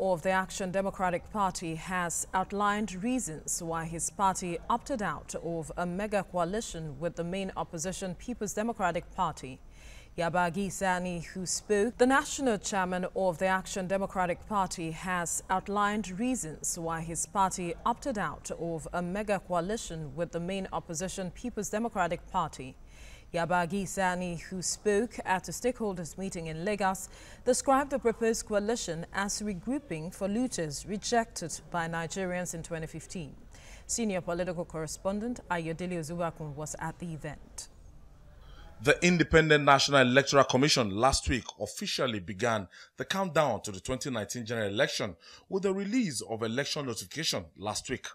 of the Action Democratic Party has outlined reasons why his party opted out of a mega coalition with the main opposition People's Democratic Party. Yabagi Sani, who spoke, the national chairman of the Action Democratic Party has outlined reasons why his party opted out of a mega coalition with the main opposition People's Democratic Party. Yabagi Sani, who spoke at a stakeholders meeting in Lagos, described the proposed coalition as regrouping for looters rejected by Nigerians in 2015. Senior political correspondent Ayodele Ozugbakun was at the event. The Independent National Electoral Commission last week officially began the countdown to the 2019 general election with the release of election notification last week.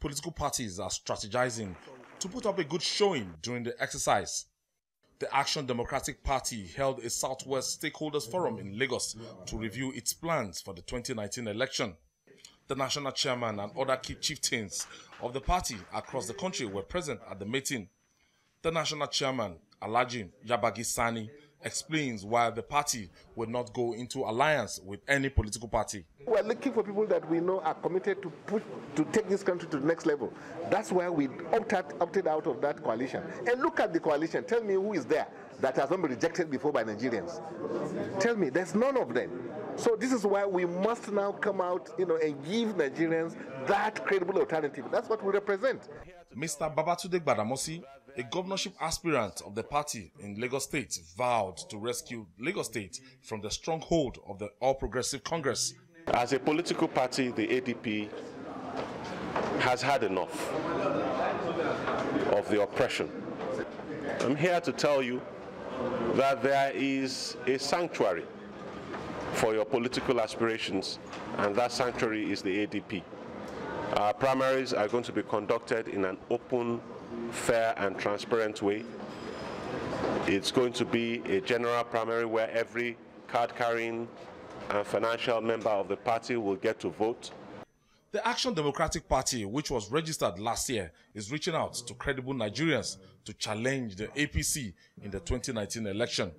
Political parties are strategizing to put up a good showing during the exercise. The Action Democratic Party held a Southwest Stakeholders Forum in Lagos to review its plans for the 2019 election. The national chairman and other key chieftains of the party across the country were present at the meeting. The national chairman, Alhaji Yabagi Sani, explains why the party will not go into alliance with any political party. We're looking for people that we know are committed to put to take this country to the next level. That's why we opted, opted out of that coalition. And look at the coalition. Tell me who is there that has not been rejected before by Nigerians. Tell me, there's none of them. So this is why we must now come out, you know, and give Nigerians that credible alternative. That's what we represent. Mr. Babatunde Gbadamosi, a governorship aspirant of the party in Lagos State, vowed to rescue Lagos State from the stronghold of the All Progressive Congress. As a political party, the ADP has had enough of the oppression. I'm here to tell you that there is a sanctuary for your political aspirations, and that sanctuary is the ADP. Our primaries are going to be conducted in an open, fair, and transparent way. It's going to be a general primary where every card carrying and financial member of the party will get to vote. The Action Democratic Party, which was registered last year, is reaching out to credible Nigerians to challenge the APC in the 2019 election.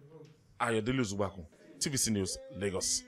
Ayodele Ozugbakun, TVC News, Lagos.